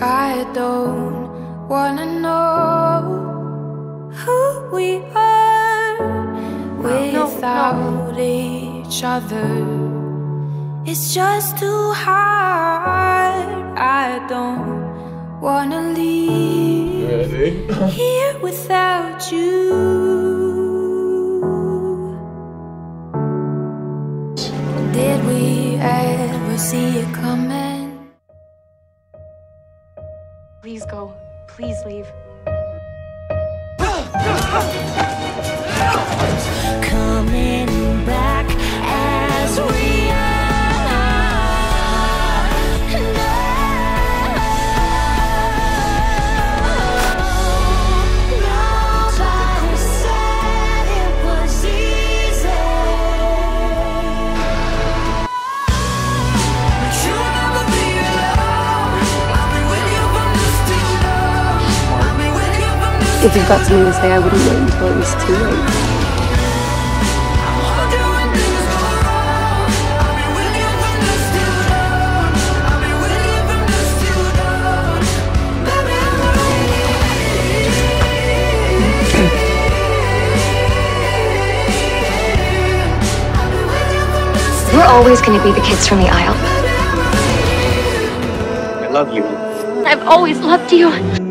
I don't wanna know who we are without each other. It's just too hard. I don't wanna leave Ready? here without you. Did we ever see it coming? Please go. Please leave. If you've got something to say, I wouldn't wait until it was too late. We're always going to be the kids from the Isle. I love you. I've always loved you.